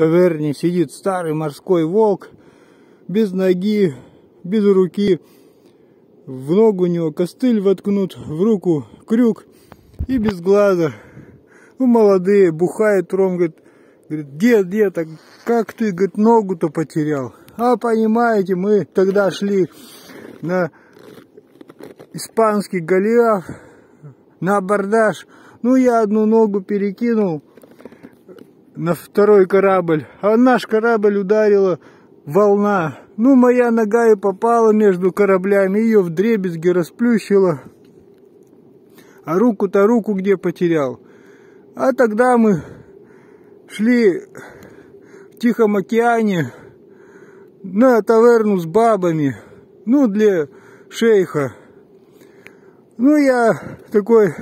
таверне сидит старый морской волк, без ноги, без руки. В ногу у него костыль воткнут, в руку крюк и без глаза. Ну, молодые, бухает ром, говорит, говорит, дед, дед, а как ты, говорит, ногу-то потерял? А понимаете, мы тогда шли на испанский Голиаф, на абордаж. Ну, я одну ногу перекинул на второй корабль, а наш корабль ударила волна. Ну, моя нога и попала между кораблями, ее в дребезги расплющила. А руку-то руку где потерял? А тогда мы шли в Тихом океане на таверну с бабами, ну, для шейха. Ну, я такой,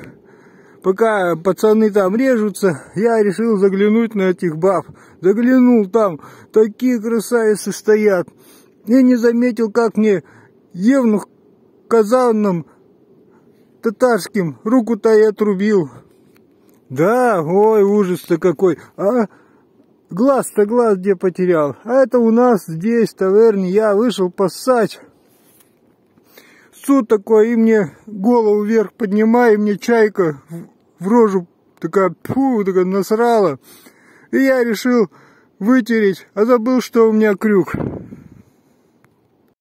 пока пацаны там режутся, я решил заглянуть на этих баб. Заглянул там, такие красавицы стоят. Я не заметил, как мне Евнух казанным татарским руку-то и отрубил. Да, ой, ужас-то какой. А глаз-то глаз где потерял. А это у нас здесь, в таверне, я вышел поссать суд такой, и мне голову вверх поднимаю, и мне чайка в рожу такая, фу, такая насрала. И я решил вытереть, а забыл, что у меня крюк.